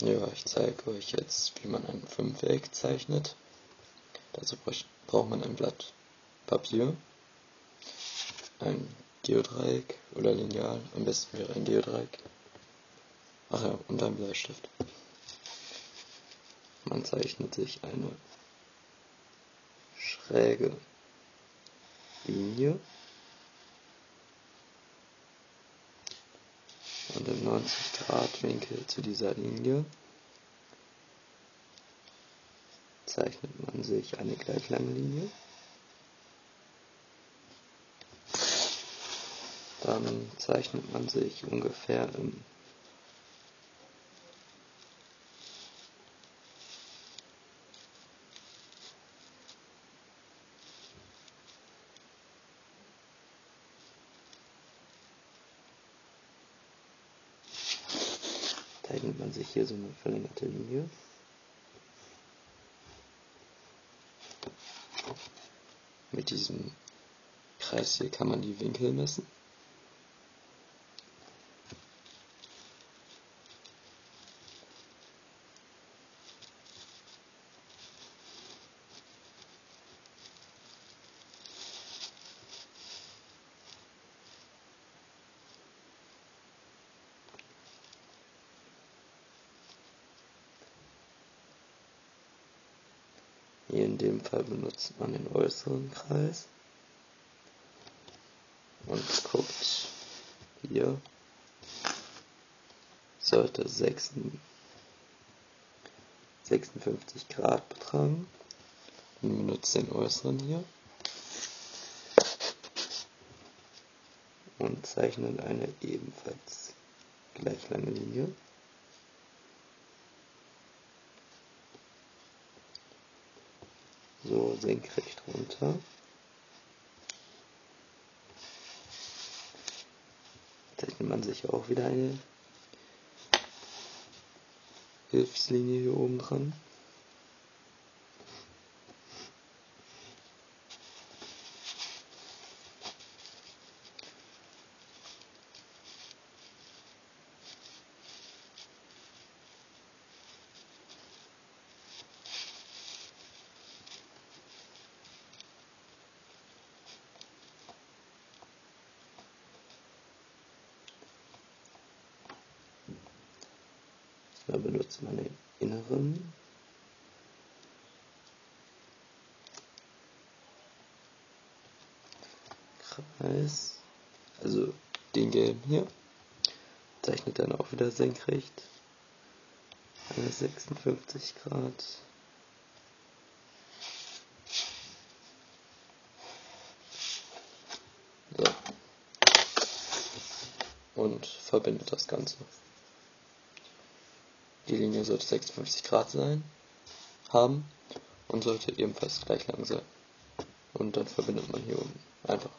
Ja, ich zeige euch jetzt, wie man ein Fünfeck zeichnet. Dazu braucht man ein Blatt Papier, ein Geodreieck oder Lineal, am besten wäre ein Geodreieck. Ach ja, und ein Bleistift. Man zeichnet sich eine schräge Linie und im 90 Grad Winkel zu dieser Linie zeichnet man sich eine gleich lange Linie. Dann zeichnet man sich ungefähr im zeichnet man sich hier so eine verlängerte Linie. Mit diesem Kreis hier kann man die Winkel messen. Hier in dem Fall benutzt man den äußeren Kreis. Und guckt hier sollte 56 Grad betragen. Und benutzt den äußeren hier. Und zeichnet eine ebenfalls gleich lange Linie. So senkrecht runter. Zeichnet man sich auch wieder eine Hilfslinie hier oben dran. Da benutzt man den inneren. Kreis, also den gelben hier, zeichnet dann auch wieder senkrecht, eine 56 Grad. So. Und verbindet das Ganze. Die Linie sollte 56 Grad sein, haben und sollte ebenfalls gleich lang sein. Und dann verbindet man hier unten einfach